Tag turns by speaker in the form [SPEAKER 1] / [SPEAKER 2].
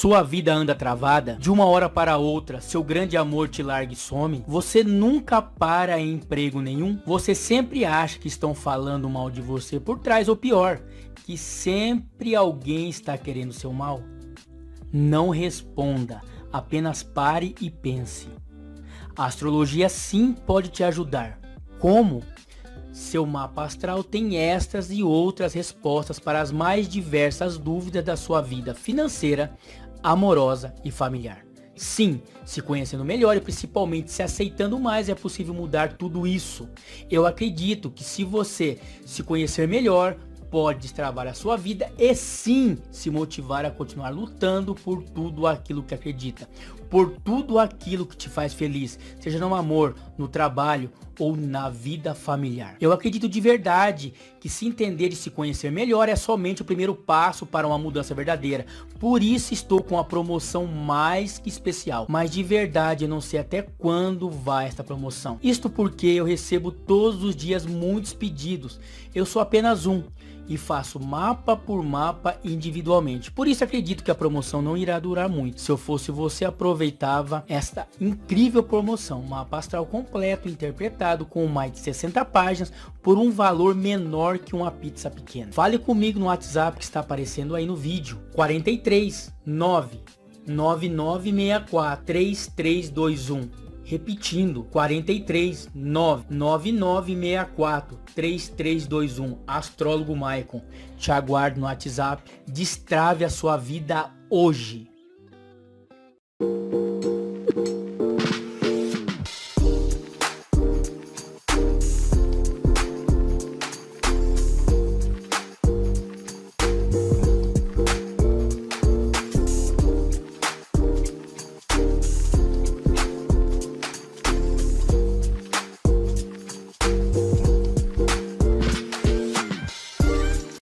[SPEAKER 1] Sua vida anda travada? De uma hora para outra, seu grande amor te larga e some? Você nunca para em emprego nenhum? Você sempre acha que estão falando mal de você por trás ou pior, que sempre alguém está querendo seu mal? Não responda, apenas pare e pense. A astrologia sim pode te ajudar. Como? Seu mapa astral tem estas e outras respostas para as mais diversas dúvidas da sua vida financeira, amorosa e familiar. Sim, se conhecendo melhor e principalmente se aceitando mais é possível mudar tudo isso. Eu acredito que se você se conhecer melhor, pode destravar a sua vida e sim se motivar a continuar lutando por tudo aquilo que acredita, por tudo aquilo que te faz feliz, seja no amor, no trabalho ou na vida familiar. Eu acredito de verdade que se entender e se conhecer melhor é somente o primeiro passo para uma mudança verdadeira. Por isso estou com a promoção mais que especial. Mas de verdade eu não sei até quando vai esta promoção. Isto porque eu recebo todos os dias muitos pedidos. Eu sou apenas um e faço mapa por mapa individualmente. Por isso acredito que a promoção não irá durar muito. Se eu fosse você, aproveitava esta incrível promoção. Mapa astral completo, interpretado com mais de 60 páginas por um valor menor que uma pizza pequena. Fale comigo no WhatsApp que está aparecendo aí no vídeo. 43 9 9964 3321 Repetindo, 43 99964 3321. Astrólogo Maicon. Te aguardo no WhatsApp. Destrave a sua vida hoje.